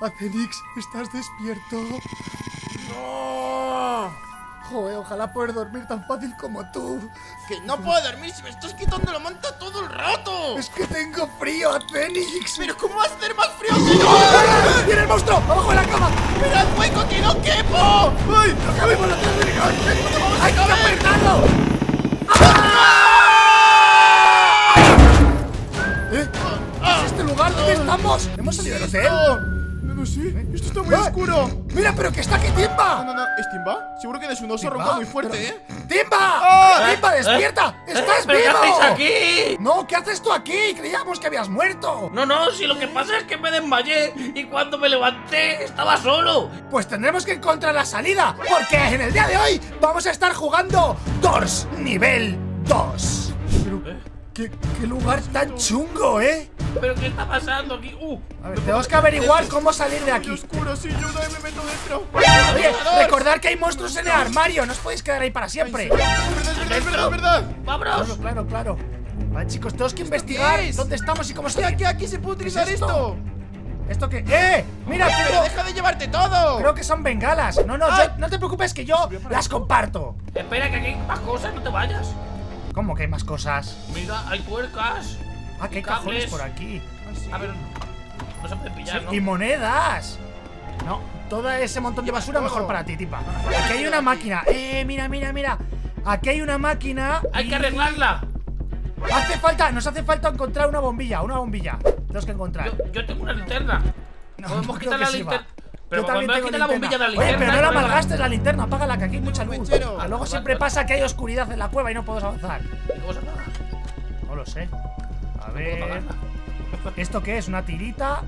Acenix, ¿estás despierto? ¡No! Joder, ojalá poder dormir tan fácil como tú. ¡Que no puedo dormir si me estás quitando la manta todo el rato! Es que tengo frío, Acenix. ¿Pero cómo va a hacer más frío que no? ¡Ah! ¡Viene el monstruo! ¡Abajo de la cama! ¡Mira el hueco que no quepo! ¡Ay! ¡No cabemos los tres ¿Cuándo vamos a ¡Hay que apretarlo! ¿Dónde estamos? ¿Hemos salido del hotel? No, no sé. Esto está muy ¡Ah! oscuro. ¡Mira, pero que está aquí No, Timba! no, no. ¿Es Timba? Seguro que es un oso Timba, ronca muy fuerte, pero- ¿eh? ¡Timba! ¡Ah! ¡Timba, despierta! ¡Estás ¿Pero qué hacéis aquí? ¡No! ¿Qué haces tú aquí? Creíamos que habías muerto. No, no, si lo que pasa es que me desmayé y cuando me levanté estaba solo. Pues tendremos que encontrar la salida, porque en el día de hoy vamos a estar jugando Doors nivel 2. Pero, ¿qué, qué lugar tan chungo, ¿eh? ¿Pero qué está pasando aquí? Uh, A ver, tenemos que averiguar cómo salir de aquí. oscuro, sí, yo me meto dentro. Oye, recordad que hay monstruos en el armario, no os podéis quedar ahí para siempre. Es verdad, es verdad, es verdad, es verdad. vámonos. Claro, claro, claro. Vale, chicos, tenemos que investigar dónde estamos y cómo salir. aquí, aquí se puede utilizar ¿Qué es esto. ¿Esto qué? ¡Eh! ¡Mira, Pero tengo- deja de llevarte todo. Creo que son bengalas. No, no, yo- no te preocupes que yo las comparto. Espera, que aquí hay más cosas, no te vayas. ¿Cómo que hay más cosas? Mira, hay tuercas. Ah, que hay cajones por aquí. A ver, no se puede pillar, ¿no? Y monedas. No, todo ese montón de basura todo. mejor para ti, tipa. Aquí hay una máquina. Eh, mira, mira, mira. Aquí hay una máquina. Hay y que arreglarla. Hace falta, nos hace falta encontrar una bombilla, una bombilla. Tenemos que encontrar. Yo, yo tengo una linterna. No, Podemos no quitar la sirva. Yo Pero también tengo la bombilla de la Oye, pero no la malgastes la linterna, apágala que aquí hay mucha luz. Ah, luego siempre pasa que hay oscuridad en la cueva y no podemos avanzar. ¿Y cómo se apaga? No lo sé. A ¿Puedo ver. ¿Esto qué es? ¿Una tirita?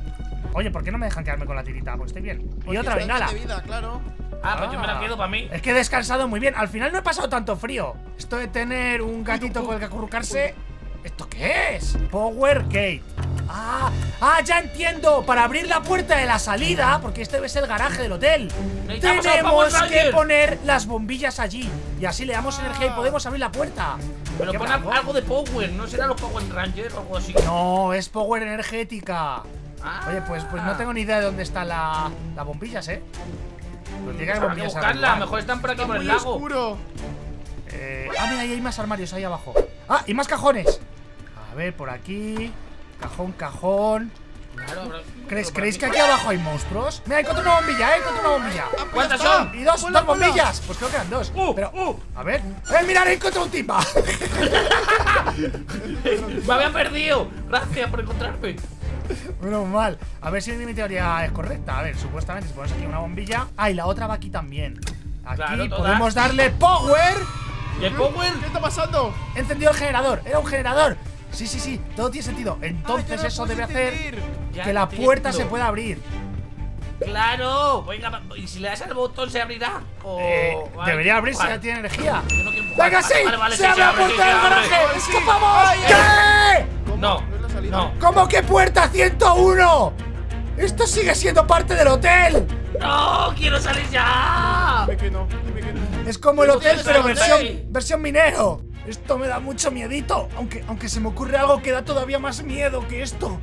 Oye, ¿por qué no me dejan quedarme con la tirita? Pues estoy bien. Y otra bengala. vida, claro. Ah, pues yo me la Ah. quedo para mí. Es que he descansado muy bien. Al final no he pasado tanto frío. Esto de tener un gatito con el que acurrucarse. ¿Esto qué es? Power Gate. Ah, ah, ya entiendo. Para abrir la puerta de la salida, porque este es el garaje del hotel, tenemos que poner las bombillas allí. Y así le damos energía y podemos abrir la puerta. Pero pon bravo. algo de Power, ¿no será los Power Rangers o algo así? No, es Power energética. Ah. Oye, pues, pues no tengo ni idea de dónde están la, las bombillas, ¿eh? Pues tiene que haber Habrá que bombillas buscarla, a mejor están por aquí Está por el muy lago. oscuro. Eh, ah, mira, ahí hay más armarios ahí abajo. Ah, y más cajones. A ver, por aquí. Cajón, cajón. Claro, habrá- ¿Creéis, por ¿creéis aquí. que aquí abajo hay monstruos? Mira, encontré una bombilla, eh, encontré una bombilla. Ah, pues ¿Cuántas son? Y dos, dos bombillas. Pues creo que eran dos. Uh, Pero, uh. a ver. ¡Eh, mirad, encontré un timba! Me había perdido. Gracias por encontrarme. Menos mal. A ver si mi teoría es correcta. A ver, supuestamente si ponemos aquí una bombilla. Ah, y la otra va aquí también. Aquí Claro, podemos darle power. ¿Y el Power? ¿Qué está pasando? Encendió el generador. Era un generador. Sí, sí, sí. Todo tiene sentido. Entonces eso debe hacer. Ya que la entiendo. puerta se pueda abrir. Claro. Venga, ¿y si le das al botón se abrirá? O... Eh, Vale, debería abrirse, vale. ya tiene energía. Yo no quiero. ¡Venga, sí! Vale, vale, ¡Se sí, abre la puerta del garaje! ¡Escapamos! ¿Qué? ¿Cómo? No, ¿No. ¿Cómo que puerta 101? ¡Esto sigue siendo parte del hotel! ¡No! ¡Quiero salir ya! Dime que no, dime que no. Es como el hotel, tiene pero versión, versión minero. Esto me da mucho miedito, aunque, aunque se me ocurre algo que da todavía más miedo que esto.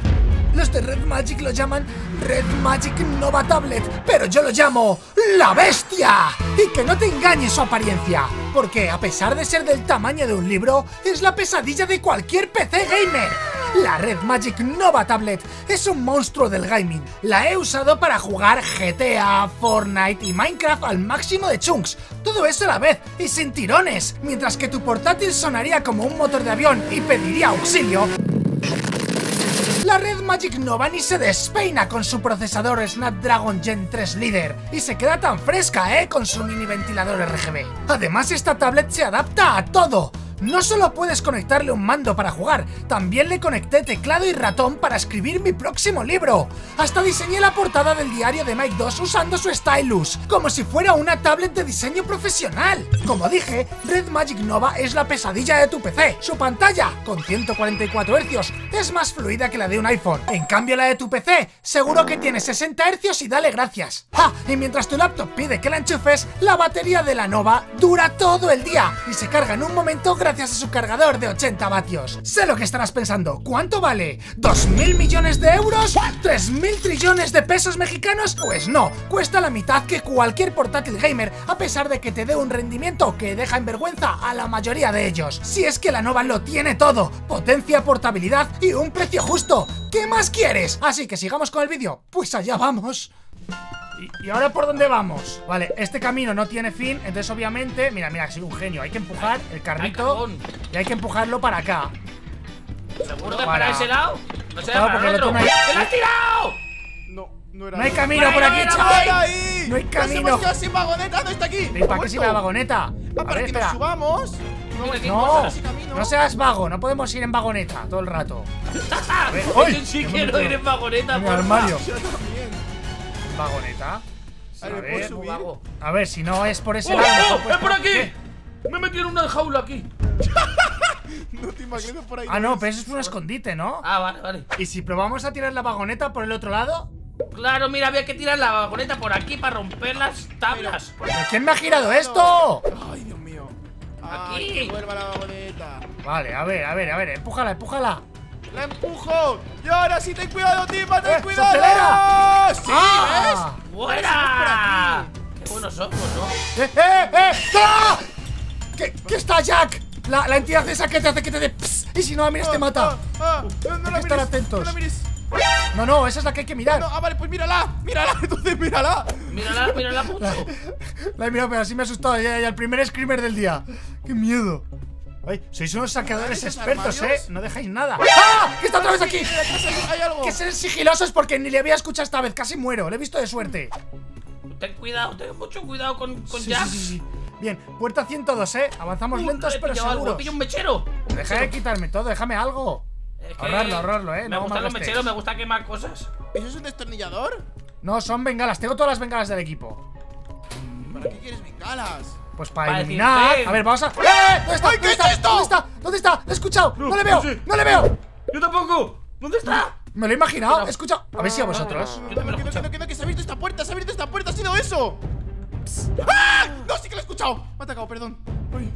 Los de Red Magic lo llaman Red Magic Nova Tablet, pero yo lo llamo La Bestia. Y que no te engañe su apariencia, porque a pesar de ser del tamaño de un libro, es la pesadilla de cualquier PC gamer. La Red Magic Nova Tablet es un monstruo del gaming. La he usado para jugar GTA, Fortnite y Minecraft al máximo de chunks. Todo eso a la vez y sin tirones. Mientras que tu portátil sonaría como un motor de avión y pediría auxilio. La Red Magic Nova ni se despeina con su procesador Snapdragon Gen 3 líder y se queda tan fresca, ¿eh? Con su mini ventilador RGB. Además, esta tablet se adapta a todo. No solo puedes conectarle un mando para jugar, también le conecté teclado y ratón para escribir mi próximo libro. Hasta diseñé la portada del diario de Mike 2 usando su stylus, como si fuera una tablet de diseño profesional. Como dije, Red Magic Nova es la pesadilla de tu PC. Su pantalla, con 144 Hz, es más fluida que la de un iPhone. En cambio, la de tu PC, seguro que tiene 60 Hz y dale gracias. Ah, y mientras tu laptop pide que la enchufes, la batería de la Nova dura todo el día y se carga en un momento gracias a su cargador de 80 vatios. Sé lo que estarás pensando, ¿cuánto vale? ¿2 mil millones de euros? ¿3 mil trillones de pesos mexicanos? Pues no, cuesta la mitad que cualquier portátil gamer, a pesar de que te dé un rendimiento que deja en vergüenza a la mayoría de ellos. Si es que la Nova lo tiene todo, potencia, portabilidad y un precio justo. ¿Qué más quieres? Así que sigamos con el vídeo. Pues allá vamos. ¿Y, y ahora por dónde vamos? Vale, este camino no tiene fin, entonces obviamente... Mira, mira, soy un genio. Hay que empujar el carrito y hay que empujarlo para acá. ¿Seguro que Para. para ese lado? No sé, Claro, para porque el lo otro. tengo ahí. ¡Te la has tirado! No, no era No hay ahí. camino por aquí, chaval. No hay ¡Nos camino. quedado sin vagoneta! ¿Dónde está aquí? ¿Y para qué sirve la vagoneta? Ah, para ver, que nos subamos. No, qué No, no seas vago, no podemos ir en vagoneta todo el rato. A ver, Yo ¡ay! sí quiero ir en vagoneta, porfa. armario. Yo también. ¿En vagoneta? A ver, ¿me puedo ver, subir? Vago. a ver, si no es por ese ¡Oh, lado. oh! ¡Es por aquí! ¿Qué? Me metí en una jaula aquí. No te imagino por ahí. Ah, no, pero eso es un escondite, ¿no? Ah, vale, vale. ¿Y si probamos a tirar la vagoneta por el otro lado? Claro, mira, había que tirar la vagoneta por aquí para romper las tablas. ¿Pero quién me ha girado esto? Ay, Dios mío. Aquí. Ay, que vuelva la vagoneta. Vale, a ver, a ver, a ver, empújala, empújala. ¡La empujo! ¡Y ahora sí, ten cuidado, Timba! ¡Ten ¡Eh, cuidado! acelera! ¡Sí! ¡Ah! ¡Fuera! ¡Qué buenos somos, ¿no? ¡Eh, eh, eh! ¡Ah! ¿Qué, ¿Qué está Jack? La, la entidad esa que te hace que te dé Y si no la miras te mata. ¡Ah! ah, no, no Hay la que estar mires, atentos. No la mires. No, no, esa es la que hay que mirar. No, ah, vale, pues mírala. Mírala, entonces mírala. Mírala, mírala mucho. La he mirado, pero así me ha asustado. Ya, ya, el primer screamer del día. ¡Qué miedo! Ay, sois unos saqueadores ¿Esos expertos? ¿eh? No dejáis nada. ¡Ah! ¿Qué está otra vez aquí? Hay, algo. Que ser sigilosos porque ni le había escuchado esta vez. Casi muero. Le he visto de suerte. Ten cuidado, ten mucho cuidado con, con Sí, Jack. sí, sí, sí. Bien, puerta 102, ¿eh? Avanzamos Uh, lentos pero pillado algo, seguros. pillado un mechero. Un Deja de quitarme todo, déjame algo. Es que Ahorrarlo, ahorrarlo, eh, Me no gustan los mecheros, me gusta quemar cosas. ¿Eso es un destornillador? No, son bengalas. Tengo todas las bengalas del equipo. ¿Para qué quieres bengalas? Pues para Para iluminar. decir, A ver, vamos a. ¡Eh! ¿Dónde está? ¡Ay, ¿Dónde es está? esto? ¿Dónde está? ¿Dónde está? ¡Lo he escuchado! ¡No, le veo! no sé. ¡No le veo! Yo tampoco. ¿Dónde está? Me lo he imaginado. Pero- He escuchado. A ver si a vosotros. Yo también lo que, no, no, que, no, que se ha abierto esta puerta, se ha abierto esta puerta, ha sido eso. Psst. ¡Ah! No, sí que lo he escuchado. Me ha atacado, perdón. Ay.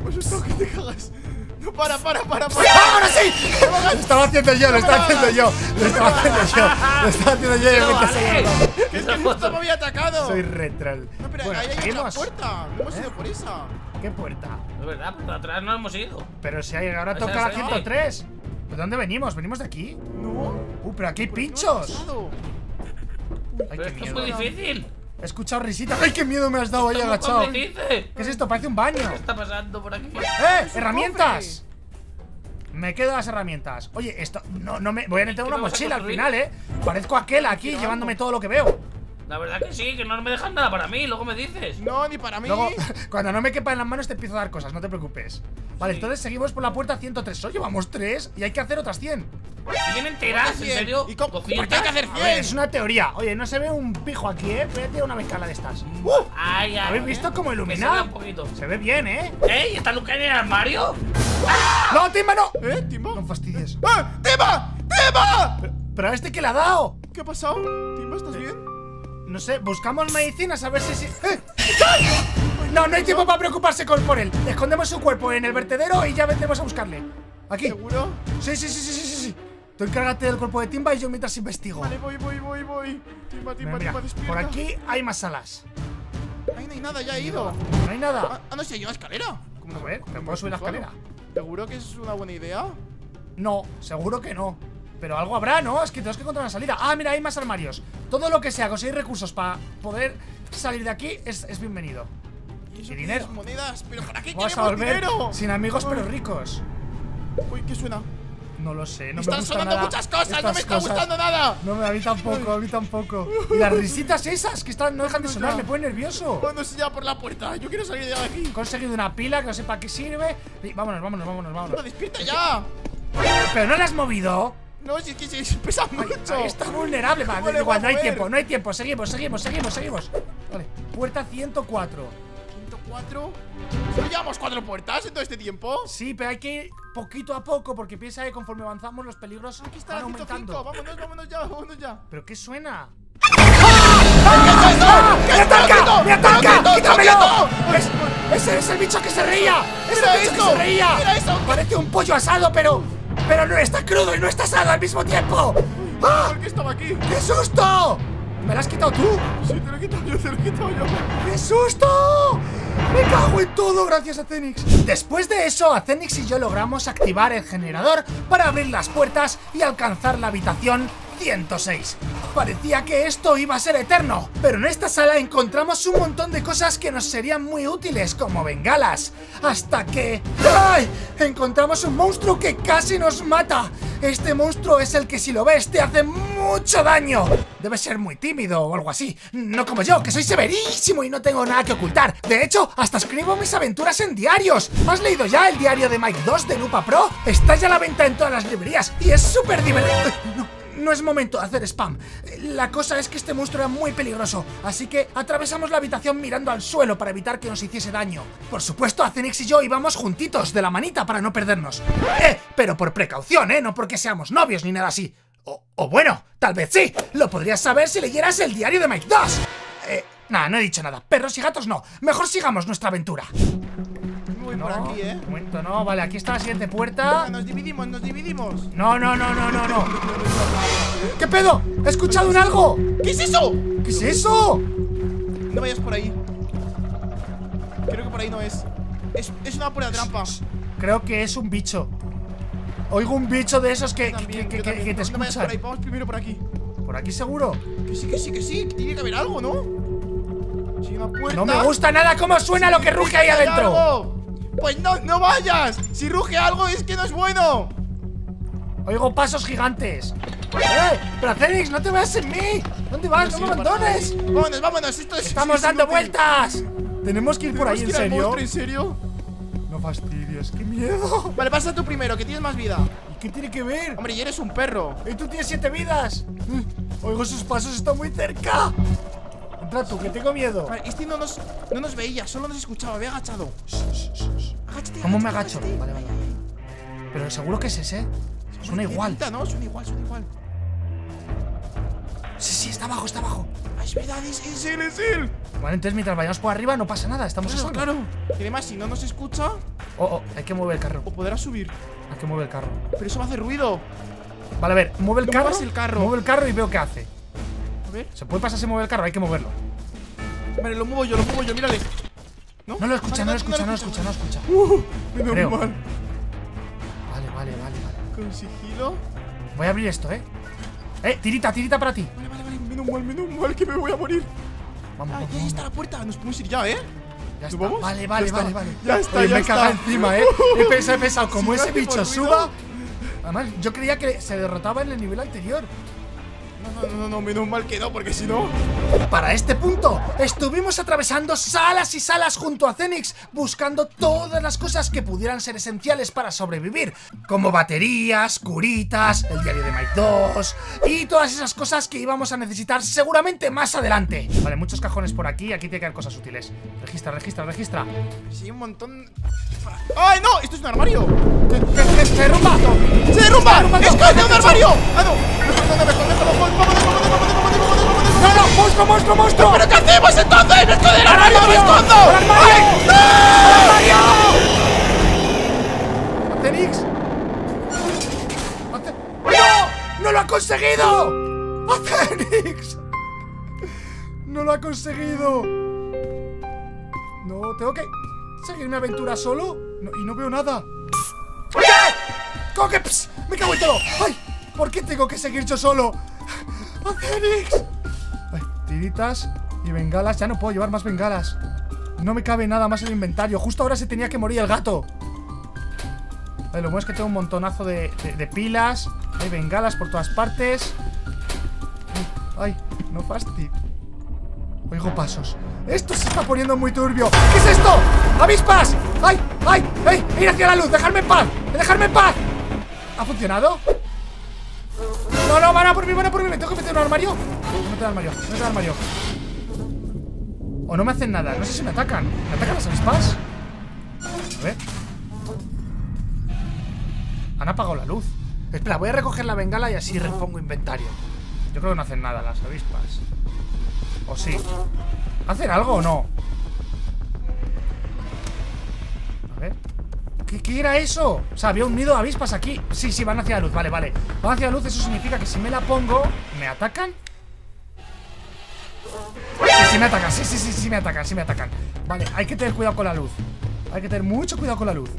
Me he asustado que te cagas. No, para, para, para, para. ¡Ah, ¡Ahora sí! Lo estaba haciendo yo, lo estaba haciendo yo. Lo estaba haciendo yo. Lo estaba haciendo yo. y No, me he vale. Que es que justo me había atacado. Soy retrol. No, pero Bueno, ahí hay otra puerta. No hemos ¿Eh? ido por esa. ¿Qué puerta? Es verdad, por atrás no hemos ido. Pero si hay, ahora toca la es ahí. 103. ¿De dónde venimos? ¿Venimos de aquí? No. Uh, pero aquí hay ¿por qué no has pinchos. Ay, Pero qué esto es miedo. muy difícil. He escuchado risitas. ¡Ay, qué miedo me has dado ahí ¿Cómo agachado! ¿Qué es esto? Parece un baño. ¿Qué está pasando por aquí? ¡Eh! ¡Herramientas! Me quedo las herramientas. Oye, esto. No, no me. Voy a meter ¿Qué una mochila al final, eh. Parezco aquel aquí llevándome todo lo que veo. La verdad que sí, que no me dejan nada para mí, luego me dices. No, ni para mí. Luego, cuando no me quepa en las manos, te empiezo a dar cosas, no te preocupes. Vale, Sí. entonces seguimos por la puerta 103. Solo llevamos 3 y hay que hacer otras 100. ¿Siguen enteras? ¿En serio? ¿Y cómo- por qué hay que 200? hacer A ver, es 100? una teoría. Oye, no se ve un pijo aquí, eh. Voy a tirar una mezcala de estas. Uh, Ay, ay. ¿Habéis visto cómo se ilumina? un poquito. Se ve bien, eh. ¡Ey! ¿Está Luca en el armario? ¡No, Timba, no! ¿Eh, Timba? No fastidies. ¡Ah! ¡Timba! ¡Timba! ¿Pero a este que le ha dado? ¿Qué ha pasado? Timba, ¿estás bien? No sé, buscamos medicinas a ver si... si... ¡Eh! No, no hay tiempo para preocuparse con, por él. Escondemos su cuerpo en el vertedero y ya vendremos a buscarle. Aquí. ¿Seguro? Sí, sí, sí, sí, sí, sí, sí. Tú encárgate del cuerpo de Timba y yo mientras investigo. Vale, voy, voy, voy, voy. Timba, Timba, mira, Timba, despierta. por aquí hay más salas. Ahí no hay nada, ya he ido. No hay nada. Ah, ah, no, se ha ido a escalera. A ver, ¿me puedo subir la escalera? ¿Seguro que es una buena idea? No, seguro que no. Pero algo habrá, ¿no? Es que tenemos que encontrar una salida. Ah, mira, hay más armarios. Todo lo que sea conseguir recursos para poder salir de aquí es, es bienvenido. ¿Y eso Y qué dinero. monedas? ¿Pero para qué Vamos a volver dinero? sin amigos pero ricos. Uy, ¿qué suena? No lo sé, no me Están gusta sonando nada muchas cosas, no estas me está cosas. gustando nada. No, a mí tampoco, a mí tampoco. Y las risitas esas que están, no dejan de sonar, me pone nervioso. ¿Cuándo se llama por la puerta? Yo quiero salir de aquí. He conseguido una pila que no sé para qué sirve. Y vámonos, vámonos, vámonos, vámonos. despierta ya. Pero no la has movido. No, si es que se pesa mucho. Ahí está vulnerable. Va, ¿Cómo le igual, no hay tiempo, no hay tiempo. Seguimos, seguimos, seguimos, seguimos. Vale, puerta 104. 104. ¿Solo llevamos cuatro puertas en todo este tiempo? Sí, pero hay que ir poquito a poco porque piensa que conforme avanzamos los peligros Aquí está van la 105. aumentando. Vámonos, vámonos ya, vámonos ya. ¿Pero qué suena? ¡Ah! ¿Qué ¡Me es esto? ataca! ¡Me ataca! ¡Quítamelo! ¡Ese es el bicho que se reía! ¡Es el bicho que se reía! Parece un pollo asado, pero... Pero no está crudo y no está asado al mismo tiempo. ¡Ah! ¿Por qué estaba aquí? ¡Qué susto! ¿Me lo has quitado tú? Sí, te lo he quitado yo, te lo he quitado yo. ¡Qué susto! ¡Me cago en todo gracias a Cenix! Después de eso, Acenix y yo logramos activar el generador para abrir las puertas y alcanzar la habitación 106. Parecía que esto iba a ser eterno, pero en esta sala encontramos un montón de cosas que nos serían muy útiles, como bengalas. Hasta que... ¡Ay! Encontramos un monstruo que casi nos mata. Este monstruo es el que si lo ves te hace mucho daño. Debe ser muy tímido o algo así. No como yo, que soy severísimo y no tengo nada que ocultar. De hecho, hasta escribo mis aventuras en diarios. ¿Has leído ya el diario de Mike 2 de Lupa Pro? Está ya a la venta en todas las librerías y es súper divertido. No. Es momento de hacer spam. La cosa es que este monstruo era muy peligroso, así que atravesamos la habitación mirando al suelo para evitar que nos hiciese daño. Por supuesto, Acenix y yo íbamos juntitos, de la manita, para no perdernos. Eh, pero por precaución, ¿eh? No porque seamos novios ni nada así. O, o bueno, tal vez sí. Lo podrías saber si leyeras el diario de Mike 2. Eh, nada, no he dicho nada. Perros y gatos no. Mejor sigamos nuestra aventura. Voy por aquí, ¿eh? Un momento, no. Vale, aquí está la siguiente puerta. Nos dividimos, nos dividimos. No, no, no, no, no, no. ¿Qué pedo? ¿He escuchado un algo? ¿Qué es eso? ¿Qué es eso? No vayas por ahí. Creo que por ahí no es. Es, es una pura trampa. Creo que es un bicho. Oigo un bicho de esos que, también, que, que- que te No vayas por ahí, escuchan. vamos primero por aquí. ¿Por aquí seguro? Que sí, que sí, que sí. Tiene que haber algo, ¿no? Hay una puerta. No me gusta nada cómo suena lo que ruge ahí ¿Hay adentro. algo? Pues no, no vayas. Si ruge algo es que no es bueno. Oigo pasos gigantes. ¡Eh! ¡Pero Cenix, no te veas en mí! ¿Dónde vas? ¡No me sirve para abandones! Vámonos, vámonos. Esto es. ¡Estamos es dando inútil. vueltas! Tenemos que ir por ahí, ¿en serio? monstruo, ¿En serio? No fastidies, qué miedo. Vale, pasa tú primero, que tienes más vida. ¿Y qué tiene que ver? Hombre, y eres un perro. ¡Y tú tienes siete vidas! Oigo sus pasos, está muy cerca. Tú, que tengo miedo. Vale, este no nos, no nos veía, solo nos escuchaba, había agachado. Agáchate, ¿Cómo me agacho? Vale, vale. Pero seguro que es ese. Suena Tiene igual. ¿no? Suena igual, suena igual. Sí, sí, está abajo, está abajo. Ah, es verdad, es, es él, es él. Vale, entonces mientras vayamos por arriba no pasa nada, estamos Claro, claro. Y además, si no nos escucha, Oh, oh, hay que mover el carro. o podrá subir. Hay que mover el carro. Pero eso va a hacer ruido. Vale, a ver, mueve el carro. el carro. Mueve el carro y veo qué hace. A ver. ¿Se puede pasar si mueve el carro? Hay que moverlo. Vale, lo muevo yo, lo muevo yo, mírale. ¿No? No lo escucha, Vale, no lo vale, escucha, no lo escucha, no lo escucha. Uh, Creo. mal. Vale, vale, vale, vale. Con sigilo. Voy a abrir esto, ¿eh? Eh, tirita, tirita para ti. Vale, vale, vale. Menos mal, menos mal que me voy a morir. Vamos, Ah, vamos, ya ahí está la puerta. Nos podemos ir ya, ¿eh? Ya ¿Nos está. vamos? Vale, Ya vale, está. vale, vale. Ya está, Oye, ya me está. caga encima, ¿eh? He pensado, he pensado, como Si ese bicho suba. Además, yo creía que se derrotaba en el nivel anterior. No, no, no, no, menos mal que no, porque si no. Para este punto, estuvimos atravesando salas y salas junto a Cenix, buscando todas las cosas que pudieran ser esenciales para sobrevivir, como baterías, curitas, el diario de Mike 2 y todas esas cosas que íbamos a necesitar seguramente más adelante. Vale, muchos cajones por aquí, aquí tiene que haber cosas útiles. Registra, registra, registra. Hay un montón. ¡Ay, no! ¡Esto es un armario! ¡Que, que- que se derrumba! ¡Se derrumba! ¡Esconde un armario! ¡Ah, no! Mejor no, mejor, mejor, mejor, vámonos, vámonos, vámonos, vámonos, vámonos, vámonos. ¡No, no! ¡Monstruo, monstruo, monstruo! ¿Pero qué hacemos entonces? ¡Me escondo el armario! ¡Me ¡Armario! escondo! ¡Armario! ¡Acenix! Ace- ¡No! ¡No lo ha conseguido! ¡Acenix! ¡No lo ha conseguido! No, tengo que seguir mi aventura solo No, y no veo nada. ¿Qué? ¿Cómo que? ¡Me cago en todo! ¡Ay! ¿Por qué tengo que seguir yo solo? ¡Acenix! Ay, y bengalas. Ya no puedo llevar más bengalas. No me cabe nada más en el inventario. Justo ahora se tenía que morir el gato. Lo bueno es que tengo un montonazo de, pilas. Hay bengalas por todas partes. Ay, no fastidio. Oigo pasos. Esto se está poniendo muy turbio. ¿Qué es esto? ¡Avispas! ¡Ay! ¡Ay! ¡Ey! ¡Ir hacia la luz! ¡Dejarme en paz! ¡Dejarme en paz! ¿Ha funcionado? No, no, van a por mí, van a por mí. ¿Me tengo que meter en un armario? Me meto en el armario, en el armario. O no me hacen nada. No sé si me atacan. ¿Me atacan las avispas? A ver. Han apagado la luz. Espera, voy a recoger la bengala y así repongo inventario. Yo creo que no hacen nada las avispas. ¿O sí? ¿Hacen algo o no? A ver ¿Qué, qué era eso? O sea, había un nido de avispas aquí Sí, sí, van hacia la luz, vale, vale Van hacia la luz, eso significa que si me la pongo ¿Me atacan? Sí, sí me atacan, sí, sí, sí, sí me atacan, sí me atacan. Vale, hay que tener cuidado con la luz. Hay que tener mucho cuidado con la luz.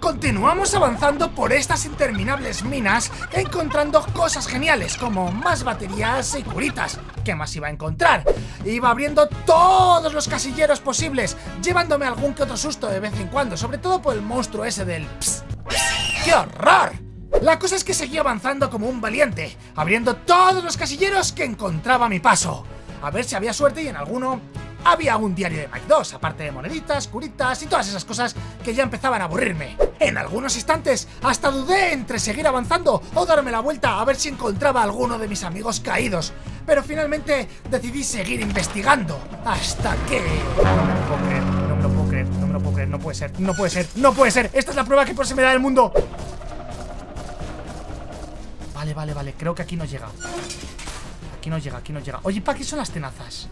Continuamos avanzando por estas interminables minas Encontrando cosas geniales Como más baterías y curitas. ¿Qué más iba a encontrar? Iba abriendo todos los casilleros posibles Llevándome algún que otro susto de vez en cuando Sobre todo por el monstruo ese del... Ps, ps, ¡Qué horror! La cosa es que seguía avanzando como un valiente Abriendo todos los casilleros que encontraba a mi paso A ver si había suerte y en alguno había un diario de Mike 2, aparte de moneditas, curitas y todas esas cosas que ya empezaban a aburrirme. En algunos instantes hasta dudé entre seguir avanzando o darme la vuelta a ver si encontraba a alguno de mis amigos caídos. Pero finalmente decidí seguir investigando hasta que... No me lo puedo creer, no me lo puedo creer, no me lo puedo creer, no puede ser, no puede ser, no puede ser. Esta es la prueba que por se me da el mundo. Vale, vale, vale, creo que aquí no llega. Aquí no llega, aquí no llega. Oye, ¿para qué son las tenazas?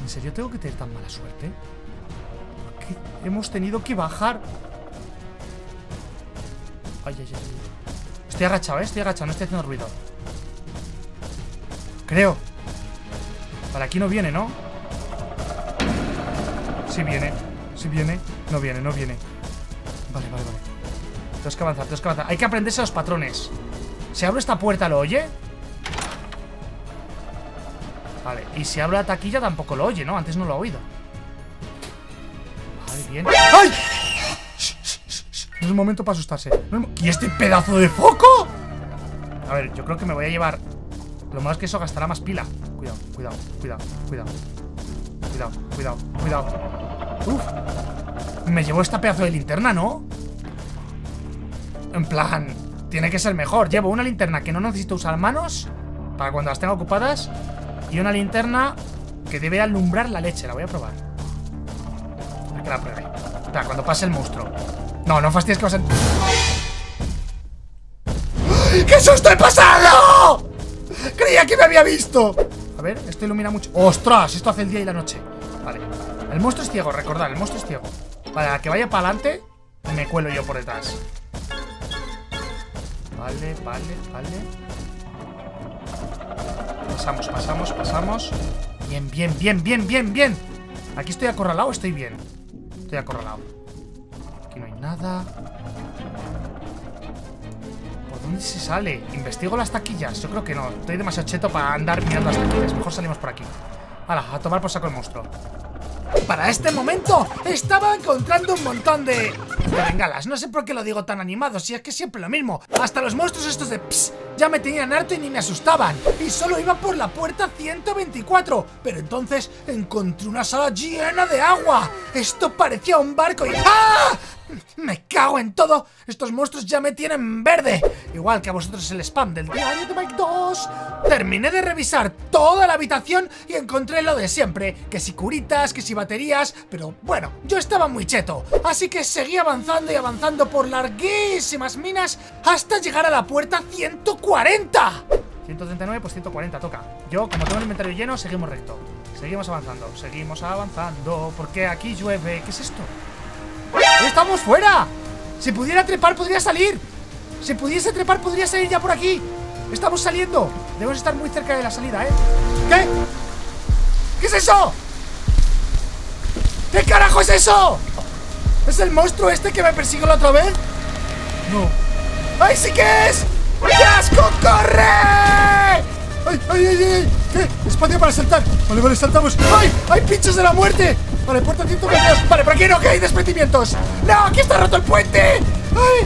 ¿En serio tengo que tener tan mala suerte? ¿Por qué hemos tenido que bajar? Ay, ay, ay. Estoy agachado, ¿eh? Estoy agachado, no estoy haciendo ruido. Creo. Vale, aquí no viene, ¿no? Sí viene. Sí viene. No viene, no viene. Vale, vale, vale. Tengo que avanzar, tengo que avanzar. Hay que aprenderse los patrones. Si abro esta puerta, ¿lo oye? Vale, y si abro la taquilla tampoco lo oye, ¿no? Antes no lo ha oído Vale, bien ¡Ay! No es el momento para asustarse ¿Y este pedazo de foco? A ver, yo creo que me voy a llevar Lo malo es que eso gastará más pila Cuidado, cuidado, cuidado, cuidado Cuidado, cuidado, cuidado Uf Me llevo esta pedazo de linterna, ¿no? En plan Tiene que ser mejor Llevo una linterna que no necesito usar manos Para cuando las tenga ocupadas y una linterna que debe alumbrar la leche. La voy a probar. Que la pruebe. Espera, cuando pase el monstruo. No, no fastidies que vas a... ¡Qué susto he pasado! Creía que me había visto. A ver, esto ilumina mucho. ¡Ostras! Esto hace el día y la noche. Vale. El monstruo es ciego, recordad, el monstruo es ciego. Vale, a que vaya para adelante, me cuelo yo por detrás. Vale, vale, vale. Pasamos, pasamos, pasamos. Bien, bien, bien, bien, bien, bien. Aquí estoy acorralado, estoy bien. Estoy acorralado. Aquí no hay nada. ¿Por dónde se sale? ¿Investigo las taquillas? Yo creo que no. Estoy demasiado cheto para andar mirando las taquillas. Mejor salimos por aquí. Hala, a tomar por saco el monstruo. Para este momento estaba encontrando un montón de... bengalas. No sé por qué lo digo tan animado, si es que siempre lo mismo. Hasta los monstruos estos de ps ya me tenían harto y ni me asustaban. Y solo iba por la puerta 124. Pero entonces encontré una sala llena de agua. Esto parecía un barco y... ¡Ah! Me cago en todo. Estos monstruos ya me tienen verde. Igual que a vosotros el spam del diario de Mike 2. Terminé de revisar toda la habitación y encontré lo de siempre. Que si curitas, que si baterías. Pero bueno, yo estaba muy cheto. Así que seguí avanzando y avanzando por larguísimas minas hasta llegar a la puerta 140. 139, pues 140 toca. Yo, como tengo el inventario lleno, seguimos recto. Seguimos avanzando, seguimos avanzando. Porque aquí llueve. ¿Qué es esto? ¡Estamos fuera! Si pudiera trepar, podría salir Si pudiese trepar, podría salir ya por aquí Estamos saliendo Debemos estar muy cerca de la salida, ¿eh? ¿Qué? ¿Qué es eso? ¿Qué carajo es eso? ¿Es el monstruo este que me persiguió la otra vez? No ¡Ay, sí que es! ¡Qué! ¡Corre! ¡Ay, ay, ay, ay! ¿Qué? Espacio para saltar Vale, vale, saltamos ¡Ay! ¡Hay pinchos de la muerte! Vale, puerta 122 Vale, por aquí no, que hay desprendimientos ¡No! ¡Aquí está roto el puente! ¡Ay!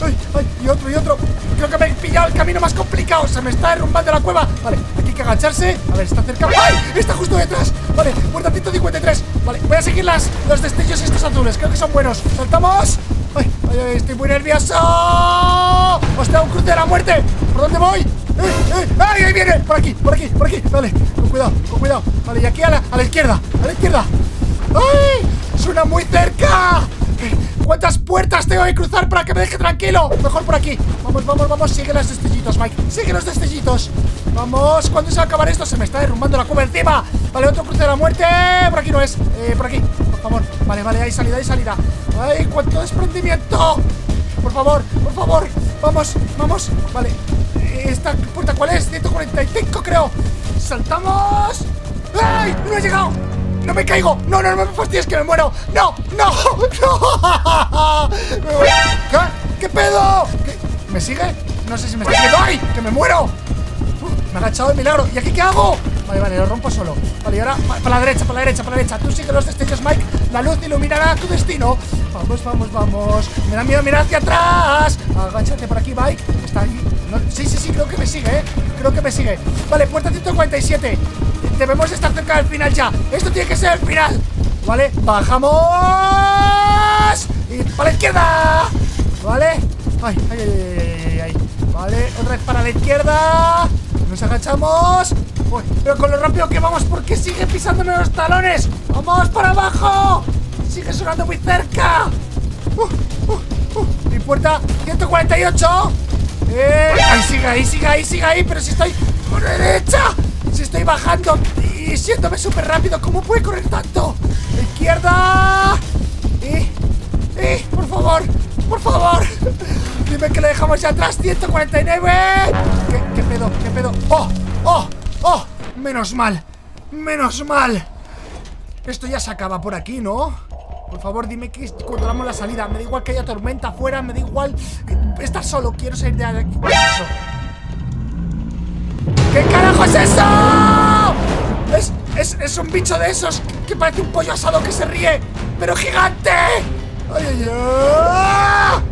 ¡Ay! ¡Ay! Y otro, y otro Creo que me he pillado el camino más complicado Se me está derrumbando la cueva Vale, aquí hay que agacharse A ver, está cerca ¡Ay! Está justo detrás Vale, puerta 153 Vale, voy a seguir las, los destellos estos azules Creo que son buenos ¡Saltamos! ¡Ay! ¡Ay, ay! Estoy muy nervioso ¡Hostia, un cruce de la muerte! ¿Por dónde voy? ¡Eh, eh! ¡Ay, ahí viene! Por aquí, por aquí, por aquí Vale, con cuidado, con cuidado Vale, y aquí a la, a la izquierda A la izquierda ¡Ay! ¡Suena muy cerca! ¿Cuántas puertas tengo que cruzar para que me deje tranquilo? Mejor por aquí. Vamos, vamos, vamos. Sigue los destellitos, Mike. Sigue los destellitos. Vamos. ¿Cuándo se va a acabar esto? Se me está derrumbando la cuba encima. Vale, otro cruce de la muerte. Por aquí no es. Eh, por aquí. Por favor. Vale, vale. Hay salida, hay salida. ¡Ay, cuánto desprendimiento! Por favor, por favor. Vamos, vamos. Vale. Eh, ¿Esta puerta cuál es? 145, creo. ¡Saltamos! ¡Ay! ¡No he llegado! ¡No me caigo! ¡No, no, no me fastidies que me muero! ¡No! ¡No! ¡No! ¿Qué? ¿Qué pedo? ¿Qué? ¿Me sigue? No sé si me está siguiendo. ¡Ay! ¡Que me muero! Uh, me ha agachado de milagro. ¿Y aquí qué hago? Vale, vale, lo rompo solo. Vale, y ahora pa- para la derecha, para la derecha, para la derecha. Tú sigue los destellos, Mike. La luz iluminará tu destino. Vamos, vamos, vamos. Me da miedo mirar hacia atrás. Agáchate por aquí, Mike. Está ahí. No, sí, sí, sí, creo que me sigue, ¿eh? Creo que me sigue. Vale, puerta 147. Debemos estar cerca del final ya. Esto tiene que ser el final. Vale, bajamos. Y para la izquierda. Vale. Ay, ay, ay. Vale, otra vez para la izquierda. Nos agachamos. Pero con lo rápido que vamos, porque sigue pisándome los talones. ¡Vamos para abajo! Sigue sonando muy cerca. Uh, uh, uh. Mi puerta 148. Eh, ahí sigue, ahí sigue, ahí sigue, ahí. Pero si estoy por la derecha. Si estoy bajando y siéndome súper rápido, ¿cómo puede correr tanto? Izquierda. Y, y, por favor, por favor. Dime que lo dejamos ya atrás. 149. ¿Qué, qué pedo? ¿Qué pedo? ¡Oh! ¡Oh! ¡Oh! Menos mal. Menos mal. Esto ya se acaba por aquí, ¿no? Por favor, dime que encontramos la salida. Me da igual que haya tormenta afuera, me da igual estar solo. Quiero salir de aquí. ¿Qué es eso? ¿Qué carajo es eso? Es, es, es un bicho de esos que parece un pollo asado que se ríe, pero gigante. ¡Ay, ay, ay!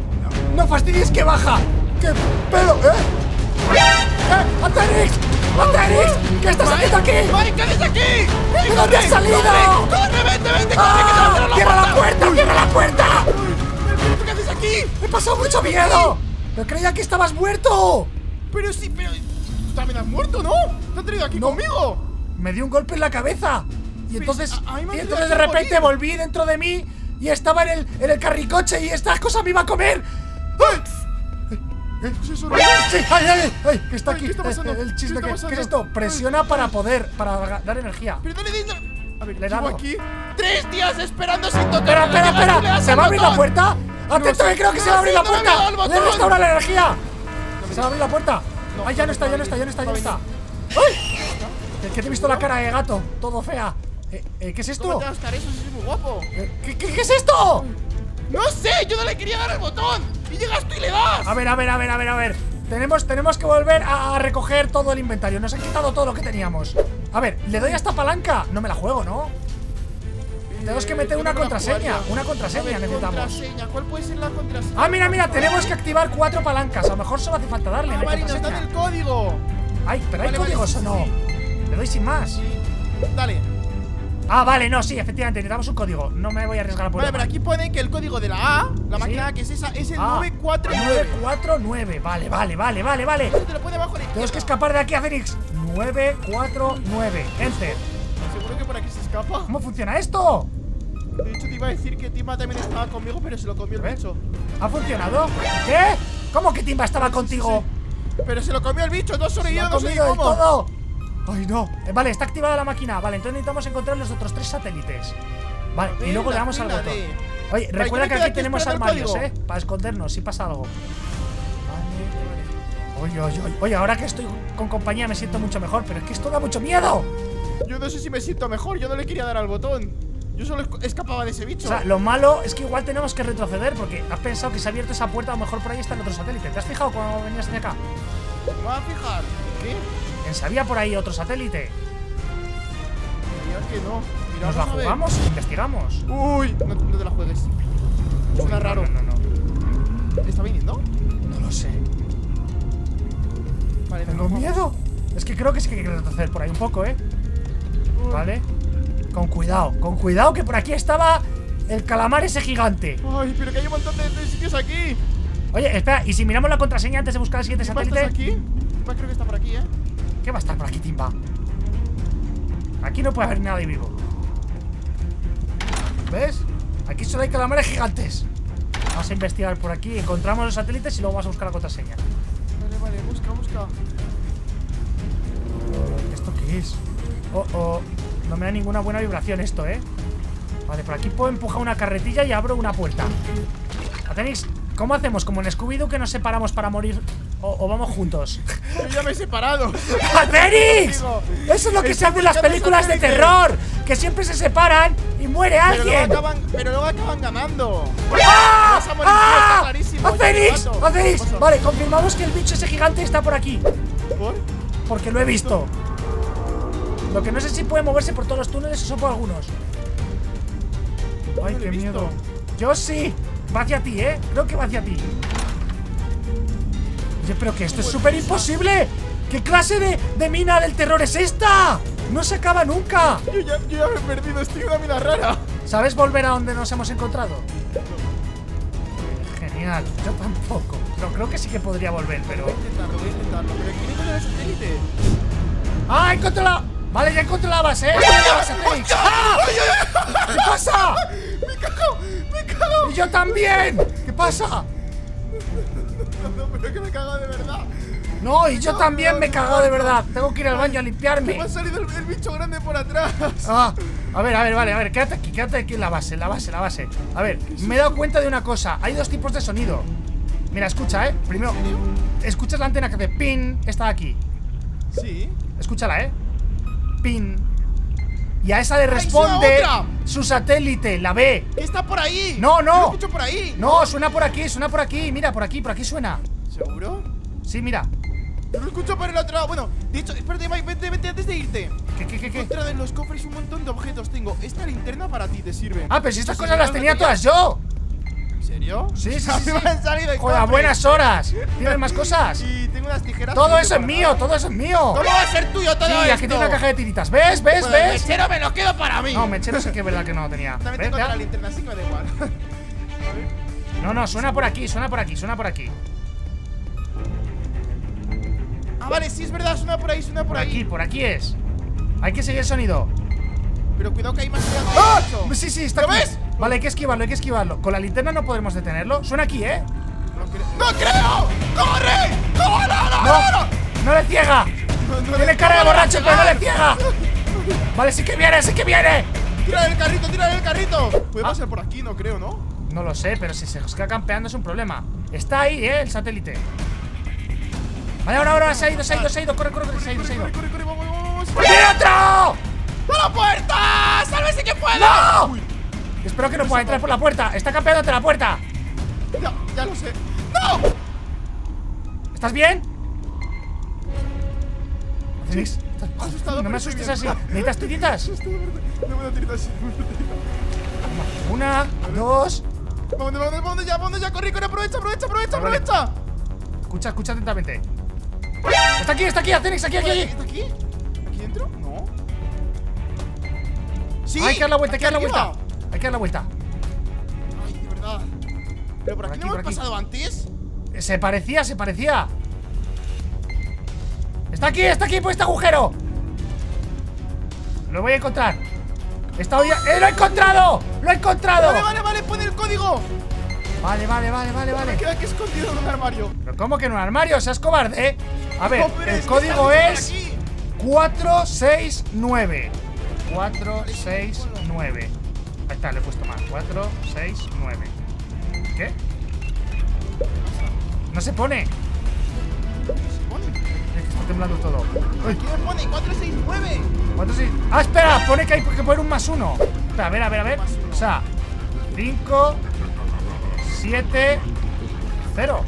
No, fastidies que baja. ¿Qué pedo? ¿Eh? ¿Eh? ¡Aterix! ¿Qué estás haciendo aquí? ¡Mike, qué haces aquí! ¿De dónde has salido? ¡Corre, vente, vente, corre, que ¡Ah! ¡Cierra la puerta! ¡Cierra la puerta! ¿Pero tú qué haces aquí? ¡He pasado mucho miedo! ¡Pero creía que estabas muerto! Pero sí, pero. Tú también has muerto, ¿no? ¿Te has traído aquí conmigo? Me dio un golpe en la cabeza. Y entonces, me y entonces de repente volví dentro de mí y estaba en el, en el carricoche y esta cosa me iba a comer. ¡Ay! ¿Eh? ¿Qué es eso? Sí, ay, ay, ay, que está Ay, aquí. ¿qué está pasando? eh, El chisme ¿Qué que, está ¿qué es esto? Presiona para poder, para dar energía. Pero dale dentro. A ver, Le he llevo dado. aquí. Tres días esperando sin tocar. Espera, espera, espera. ¿Se va a abrir la puerta? Atento que creo que se va a abrir la puerta. Le restaura la energía. ¿Se va a abrir la puerta? Ay, ya no está, ya no está, ya no está, ya no está. ¡Ay! Es que te he visto la cara de gato, todo fea. Eh, eh, ¿Qué es esto? ¿Cómo te vas a estar eso? Eso es muy guapo. Eh, ¿Qué, qué, qué es esto? No sé, yo no le quería dar el botón. Y llegas tú y le das. A ver, a ver, a ver, a ver, a ver. Tenemos, tenemos que volver a, a recoger todo el inventario. Nos han quitado todo lo que teníamos. A ver, ¿le doy a esta palanca? No me la juego, ¿no? Tenemos que Eh, meter una contraseña. Una contraseña necesitamos. ¿Cuál puede ser la contraseña? Ah, mira, mira, tenemos que activar cuatro palancas. A lo mejor solo hace falta darle. Ah, contraseña. el código. Ay, pero hay códigos o no. Le doy sin más. Dale. Ah, vale, no, sí, efectivamente, necesitamos un código. No me voy a arriesgar por Vale, pero aquí pone que el código de la A, la máquina A, que es esa, es el Ah, 949. 949. Vale, vale, vale, vale, vale. Te lo pone abajo a Tenemos que escapar de aquí a Phoenix. 949. Enter. Seguro que por aquí se escapa. ¿Cómo funciona esto? De hecho, te iba a decir que Tima también estaba conmigo, pero se lo comió el bicho. ¿Ha funcionado? ¿Qué? ¿Cómo que Timba estaba contigo? Pero se lo comió el bicho, no ¿Lo sobrevivió, ha no sé cómo. todo? ¡Ay, no! Eh, vale, está activada la máquina. Vale, entonces necesitamos encontrar los otros tres satélites. Vale, y luego le damos al botón. Oye, Vale, recuerda que aquí tenemos armarios, ¿eh? Para escondernos si pasa algo. Vale, vale. Oye, oye, oye. Oye, ahora que estoy con compañía me siento mucho mejor, pero es que esto da mucho miedo. Yo no sé si me siento mejor, yo no le quería dar al botón. Yo solo esc- escapaba de ese bicho. O sea, lo malo es que igual tenemos que retroceder porque has pensado que se ha abierto esa puerta, a lo mejor por ahí está el otro satélite. ¿Te has fijado cuando venías de acá? Me voy a fijar. ¿Qué? Pensabía por ahí otro satélite. Mira que no. Mira, ¿Nos la jugamos? ¿Investigamos? Uy, no, no te la juegues. Suena Uy, raro. No, no, no. ¿Está viniendo? No lo sé. Vale, Tengo miedo. Es que creo que sí que hay que retroceder por ahí un poco, ¿eh? Uy. Vale. Con cuidado, con cuidado que por aquí estaba el calamar ese gigante. Ay, pero que hay un montón de, de sitios aquí. Oye, espera, ¿y si miramos la contraseña antes de buscar el siguiente ¿Timba, estás satélite? aquí? Creo que está por aquí, ¿eh? ¿Qué va a estar por aquí, Timba? Aquí no puede haber nadie vivo. ¿Ves? Aquí solo hay calamares gigantes. Vamos a investigar por aquí. Encontramos los satélites y luego vamos a buscar la contraseña. Vale, vale, busca, busca. ¿Esto qué es? Oh, oh. No me da ninguna buena vibración esto, ¿eh? Vale, por aquí puedo empujar una carretilla y abro una puerta. Atenix, ¿cómo hacemos? Como en Scooby-Doo que nos separamos para morir o, o vamos juntos. Yo ya me he separado. Digo, Eso es lo que se hace en las películas de terror. Que siempre se separan y muere Pero luego, alguien. acaban, pero luego acaban ganando. ¡Ah! Vas a morir tú, está ¡Ah! ¿Qué pasó? Vale, confirmamos que el bicho ese gigante está por aquí. ¿Por? Porque lo he visto. Lo que no sé si puede moverse por todos los túneles o solo por algunos. Ay, qué miedo. Yo sí. Va hacia ti, ¿eh? Creo que va hacia ti. Oye, pero que esto es súper imposible. ¿Qué clase de, de mina del terror es esta? No se acaba nunca. Yo ya, yo ya me he perdido, estoy en una mina rara. ¿Sabes volver a donde nos hemos encontrado? Genial. Yo tampoco. No, creo que sí que podría volver, pero... Voy a intentarlo, voy a intentarlo. Pero ¿quién encuentra el satélite? ¡Ah, encontré la... Vale, ya encontré la base, ¿eh? La base. ¡Ah! ¿Qué pasa? ¡Me cago! ¡Me cago! ¡Y yo también! ¿Qué pasa? Que me cago de verdad. No, y yo también me he cagado de verdad. Tengo que ir al baño a limpiarme. Me ha salido el, el bicho grande por atrás. Ah, a ver, a ver, vale, a ver, quédate aquí, quédate aquí en la base, en la base, en la base. A ver, me he dado cuenta de una cosa. Hay dos tipos de sonido. Mira, escucha, ¿eh? Primero, escuchas la antena que hace pin, está aquí. Sí. Escúchala, ¿eh? Pin. Y a esa le responde su satélite, la B. ¿Qué está por ahí? No, no. Yo lo escucho por ahí. No, suena por aquí, suena por aquí. Mira, por aquí, por aquí suena. ¿Seguro? Sí, mira. Yo lo escucho por el otro lado. Bueno, de hecho, espérate, Mike, vente, vente antes de irte. ¿Qué, qué, qué, qué? Dentro de los cofres un montón de objetos tengo. Esta linterna para ti te sirve. Ah, pero si estas Sí, cosas las tenía todas yo. ¿En serio? Sí, sí, sí. Sí. han salido Joder, buenas horas. ¿Tienes más cosas? Y tengo unas tijeras. Todo eso es mío, todo eso es mío. ¿Cómo va a ser tuyo todo Sí, aquí tiene una caja de tiritas. ¿Ves? ¿Ves? Pues ¿Ves? el mechero me lo quedo para mí. No, mechero sí que es verdad que no lo tenía. También tengo otra linterna, así que me da igual. No, no, suena por aquí, suena por aquí, suena por aquí. Ah, vale, sí es verdad, suena por ahí, suena por, Por ahí. aquí, por aquí es. Hay que seguir el sonido. Pero cuidado que hay más allá. ¡Ah! Sí, sí, está ¿Lo aquí. ves? Vale, hay que esquivarlo, hay que esquivarlo. Con la linterna no podremos detenerlo. Suena aquí, ¿eh? No creo. ¡No creo! ¡Corre! ¡Corre! ¡No, no, No, no! no le ciega. No, no Tiene le- cara de borracho, pero no le ciega. Vale, sí que viene, sí que viene. ¡Tírale el carrito, tírale el carrito! Puede Ah. pasar por aquí, no creo, ¿no? No lo sé, pero si se queda campeando es un problema. Está ahí, ¿eh? El satélite. Vale, ahora, ahora, se ha ido, se ha ido, se ha ido. Corre, corre, corre, se ha ido, se ha ido. Corre, corre, corre, vamos, vamos, vamos. ¡Viene otro! ¡A la puerta! ¡Sálvese que pueda! ¡No! Espero que no pueda entrar por la puerta. Está campeándote la puerta. Ya, ya lo sé. ¡No! ¿Estás bien? Acenix, ¿estás- Asustado, No me asustes así. ¿Necesitas tiritas? No me da tirita así. Una, dos. Vamos, vamos, vamos ya, vamos ya, corre, corre, aprovecha, aprovecha, aprovecha, aprovecha. Escucha, escucha atentamente. Está aquí, está aquí, Acenix, aquí, aquí, aquí. ¿Está aquí? ¿Aquí dentro? No. Sí. Hay que dar la vuelta, hay que dar la vuelta. Hay que dar la vuelta. Ay, de verdad. Pero por Por aquí no hemos pasado antes. Se parecía, se parecía. Está aquí, está aquí por este agujero. Lo voy a encontrar. Está hoy. ¡Eh, lo he encontrado! ¡Lo he encontrado! Vale, vale, vale, pon el código. Vale, vale, vale, vale, vale. Queda aquí escondido en un armario. Pero ¿cómo que en un armario? Seas cobarde, ¿eh? A ver, el código es por aquí. 469. 469. Ahí está, le he puesto mal. 469. ¿Qué? No se pone. Se pone. Es que está temblando todo. Aquí me pone 469. ¿cuánto sí? Ah, espera, pone que hay que poner un más uno. Espera, a ver, a ver, a ver. O sea, 5, 7, 0.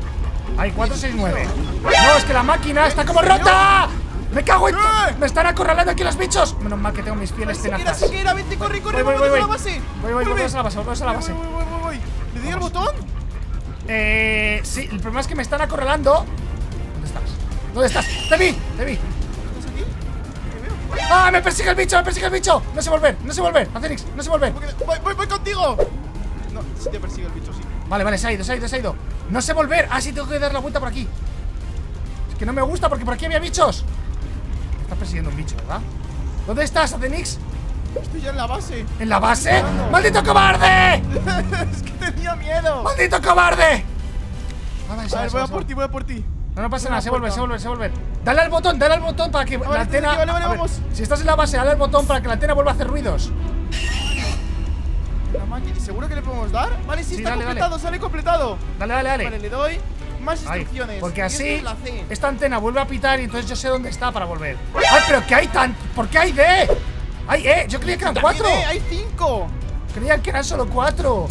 Hay 469. No, es que la máquina está como rota. ¡Me cago en. ¡Me están acorralando aquí los bichos! Menos mal que tengo mis pieles Siquiera, tenazas. siquiera, vente, corre, corre, Voy, voy, voy, vámonos a la voy. base. Voy, voy, volvemos a la base, volvemos a la base. Voy, voy, voy, voy, voy. ¿Le di al botón? Eh, sí, el problema es que me están acorralando. ¿Dónde estás? ¿Dónde estás? ¡Te vi! ¡Te vi! ¿Estás aquí? ¿Te veo? ¡Ah! ¡Me persigue el bicho! ¡Me persigue el bicho! No sé volver, no sé volver. Acenix, no sé volver. Voy, voy, voy contigo. No, si te persigue el bicho, sí. Vale, vale, se ha ido, se ha ido, se ha ido. No sé volver. Ah, sí, tengo que dar la vuelta por aquí. Es que no me gusta porque por aquí había bichos. Me está persiguiendo un bicho, ¿verdad? ¿Dónde estás, Acenix? Estoy ya en la base. ¿En la base? ¡Maldito cobarde! es que tenía miedo. ¡Maldito cobarde! Ah, vale, A ver, voy a por ti, voy a por ti. No, no pasa nada, se vuelve, se vuelve, se vuelve. Dale al botón, dale al botón para que la antena. vale, vale, a ver, vamos. Si estás en la base, dale al botón para que la antena vuelva a hacer ruidos. Máquina. ¿Seguro que le podemos dar? Vale, sí, Sí, está dale, dale. completado, sale completado. Dale, dale, dale. Vale, le doy más Ahí, instrucciones. porque así esta es antena vuelve a pitar y entonces yo sé dónde está para volver. ¡Ay, pero que hay tan. ¿Por qué hay D? ¡Ay, eh! Yo creía que eran cuatro. eh, hay cinco. Creía que eran solo cuatro.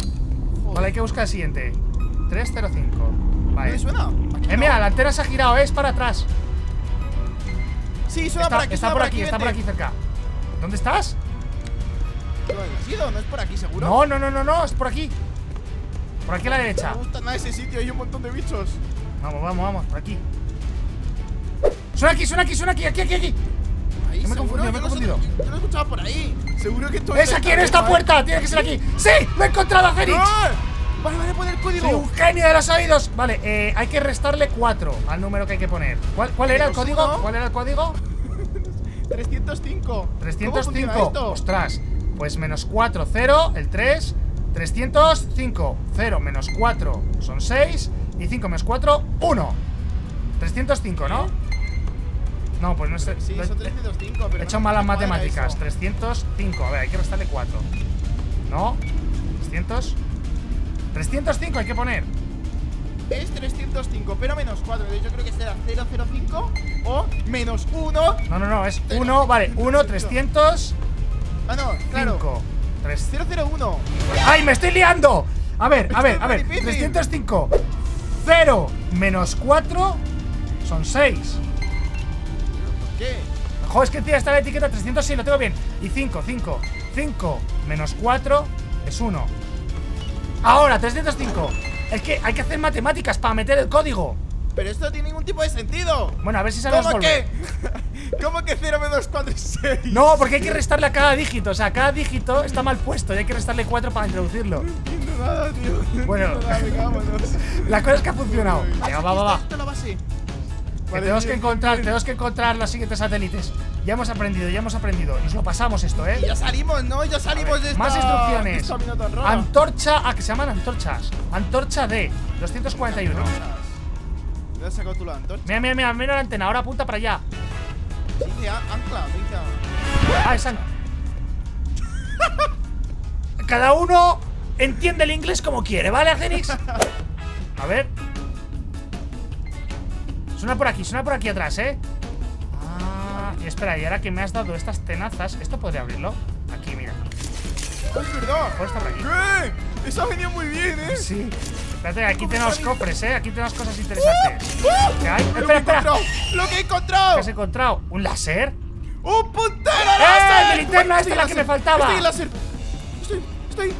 Vale, hay que buscar el siguiente. 305. ¿No Vale. me suena? Aquí Eh, no. mira, la antena se ha girado, eh, es para atrás. Sí, suena Está, por aquí. está por aquí, está por aquí cerca. ¿Dónde estás? ¿Dónde has ido? ¿No es por aquí, seguro? No, no, no, no, no, es por aquí. Por aquí a la No derecha. me gusta nada ese sitio, hay un montón de bichos. Vamos, vamos, vamos, por aquí. Suena aquí, suena aquí, suena aquí, aquí, aquí, aquí. Ahí, Yo me he confundido, me he confundido. Yo lo he escuchado por ahí. Seguro que tú. Es aquí en esta puerta, tiene que ser aquí. ¡Sí! ¡Lo he encontrado, Fenix! ¡No! Vale, vale, pon el código. Soy un genio de los oídos. Vale, eh, hay que restarle 4 al número que hay que poner. ¿Cuál, cuál era el código? ¿Cuál era el código? 305. ¿Cómo funciona 305. esto? Ostras. Pues menos 4, 0, el 3. 305. 0 menos 4 son 6. Y 5 menos 4, 1. 305, ¿no? No, pues no sé. Sí, son 305, pero He hecho no malas matemáticas. eso. 305. A ver, hay que restarle 4. ¿No? 300. 305 hay que poner. Es 305, pero menos 4. Yo creo que será 005 o menos 1. No, no, no, es Pero- 1, vale, 1, 300. Ah, no, claro. 5. 3. 001. ¡Ay, me estoy liando! A ver, a ver, a ver. difícil. 305. 0 menos 4 son 6. ¿Qué? Joder, es que tía, está la etiqueta 300, sí, lo tengo bien. Y 5, 5. 5 menos 4 es 1. Ahora, 305. Es que hay que hacer matemáticas para meter el código. Pero esto no tiene ningún tipo de sentido. Bueno, a ver si sabemos ¿Cómo volver. que? ¿Cómo que 0 menos 4 es 6? No, porque hay que restarle a cada dígito. O sea, cada dígito está mal puesto y hay que restarle 4 para introducirlo. No entiendo nada, tío. No Bueno. nada. La cosa es que ha funcionado. Venga, va, va, va. Vale, tenemos que encontrar, tenemos que encontrar los siguientes satélites. Ya hemos aprendido, ya hemos aprendido. Nos lo pasamos esto, ¿eh? ya salimos, ¿no? Ya salimos de esta. Más instrucciones. esta. Antorcha, ah, que se llaman antorchas. Antorcha D, 241. ¿Dónde has sacado tú la antorcha? Mira, mira, mira, mira la antena, ahora apunta para allá. Dice an- ancla, dice. Ah, esa. Cada uno entiende el inglés como quiere, ¿vale, Acenix? A ver. Suena por aquí, suena por aquí atrás, ¿eh? Ah, y espera, y ahora que me has dado estas tenazas, ¿esto podría abrirlo? Aquí, mira. ¡Oh, es verdad! Por aquí. ¿Qué? Eso ha venido muy bien, ¿eh? Sí. Espérate, aquí ¿Cómo tenemos cofres, ¿eh? Aquí tenemos cosas interesantes. ¡Uh! ¿Qué hay? ¡Lo que Espera, espera. ¡Lo que he encontrado! ¿Qué has encontrado? ¿Un láser? ¡Un puntero ¡Eh! láser! ¡Mi linterna! ¡Esta es la que me faltaba! ¡Estoy en láser! ¡Estoy! ¡Estoy!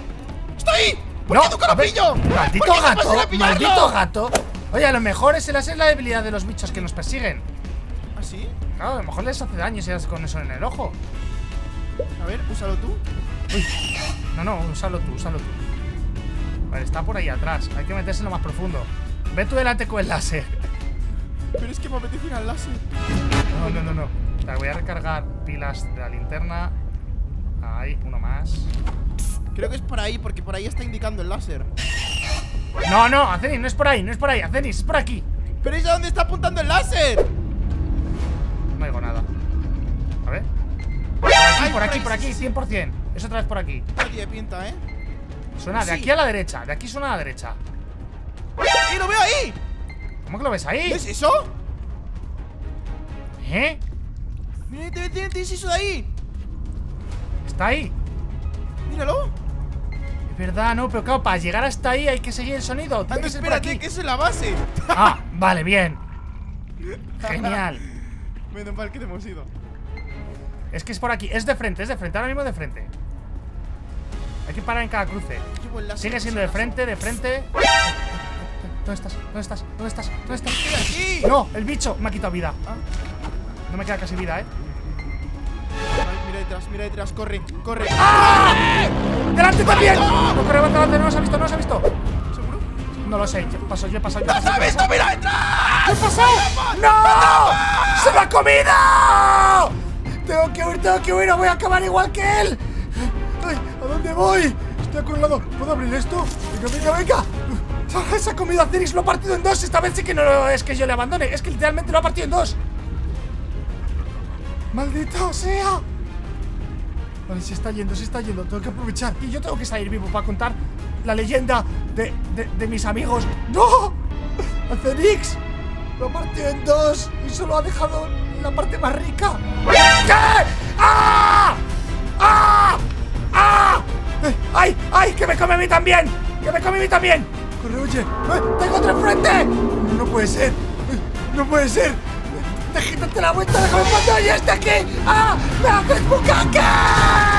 ¡Estoy! ¿Por no, qué nunca lo pillo? Maldito ¿Por qué no gato, maldito gato. Oye, a lo mejor ese láser es la debilidad de los bichos que nos persiguen. ¿Ah, sí? Claro, a lo mejor les hace daño si das con eso en el ojo. A ver, úsalo tú. No, no, úsalo tú, úsalo tú. Vale, está por ahí atrás. Hay que meterse en lo más profundo. Ve tú delante con el láser. Pero es que me apetece ir al láser. No, no, no, no. Espera, voy a recargar pilas de la linterna. Ahí, uno más. Creo que es por ahí, porque por ahí está indicando el láser. No, no, Acenis, no es por ahí, no es por ahí. Acenis, es por aquí. ¿Pero es a dónde está apuntando el láser? No oigo nada. A ver. Por aquí, Ay, por aquí, por aquí, sí, sí. 100%. Es otra vez por aquí. No tiene pinta, ¿eh? Suena de aquí a la derecha. De aquí suena a la derecha. ¡Y lo veo ahí! ¿Cómo que lo ves ahí? ¿Qué es eso? ¿Eh? Mira, tiene, tiene, tiene eso de ahí. ¿Está ahí? Míralo. Es verdad, no, pero claro, para llegar hasta ahí hay que seguir el sonido. Por espérate, aquí. que eso es la base. Ah, vale, bien. Genial. Menos mal que te hemos ido. Es que es por aquí. Es de frente, es de frente. Ahora mismo de frente. Hay que parar en cada cruce. Sigue siendo si de frente, de frente. ¿Dónde estás? ¿Dónde estás? ¿Dónde estás? ¿Dónde estás? ¡Estoy aquí! No, el bicho me ha quitado vida. No me queda casi vida, ¿eh? mira detrás, mira detrás, corre, corre. ¡Ah! ¡Delante también! No, corre, avanza, adelante, no nos ha visto, no nos ha visto. ¿Seguro? No lo sé, yo paso, yo paso, yo ¡No paso. se ha visto! ¡Mira detrás! ¿Qué ha pasado? ¡No! ¡Se lo ha comido! Tengo que huir, tengo que huir, o voy a acabar igual que él. ¿A dónde voy? Estoy acorralado. ¿Puedo abrir esto? Venga, venga, venga. Ah, Se ha comido a Ceris, lo ha partido en dos. Esta vez sí que no es que yo le abandone, es que literalmente lo ha partido en dos. ¡Maldita sea! Vale, se está yendo, se está yendo. Tengo que aprovechar. Y yo tengo que salir vivo para contar la leyenda de, de, mis amigos. ¡No! ¡A Cenix! Lo ha partido en dos y solo ha dejado la parte más rica. ¿Qué? ¡Ay! ¡Ay! ¡Que me come a mí también! ¡Que me come a mí también! ¡Corre, oye! ¡Eh, ¡Tengo otro enfrente! No puede ser. No puede ser. Déjate la vuelta, déjame cuando y este aquí. ¡Ah! ¡Me haces bucaque!